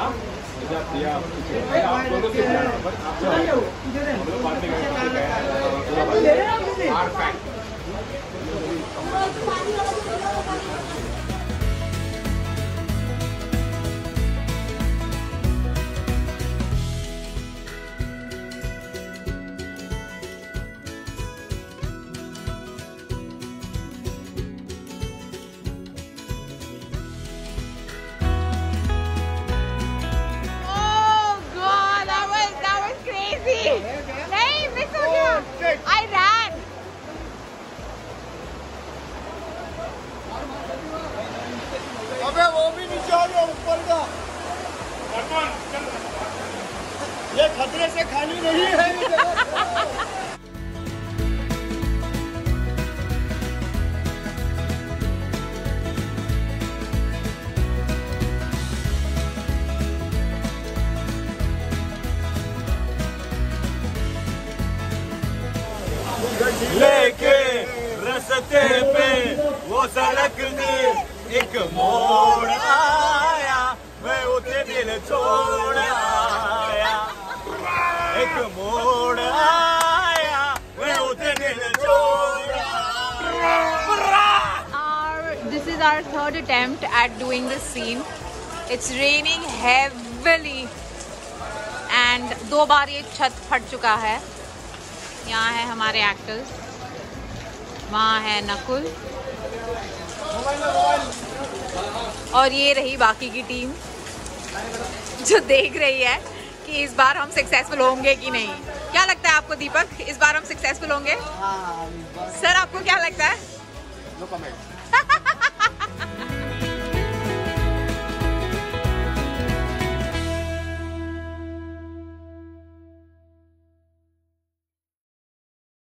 Oh ये खतरे से खाली नहीं है लेके रस्ते पे वो सड़क ने एक मोड़ आया मैं उसे दिल छोड़ आया एक मोड़ आया मैं उसे दिल this is our third attempt at doing this scene. It's raining heavily and दो बार ये छत फट चुका है यहाँ है हमारे एक्टर्स वहाँ है नकुल और ये रही बाकी की टीम जो देख रही है कि इस बार हम सक्सेसफुल होंगे कि नहीं। क्या लगता है आपको दीपक? इस बार हम सक्सेसफुल होंगे? सर आपको क्या लगता है?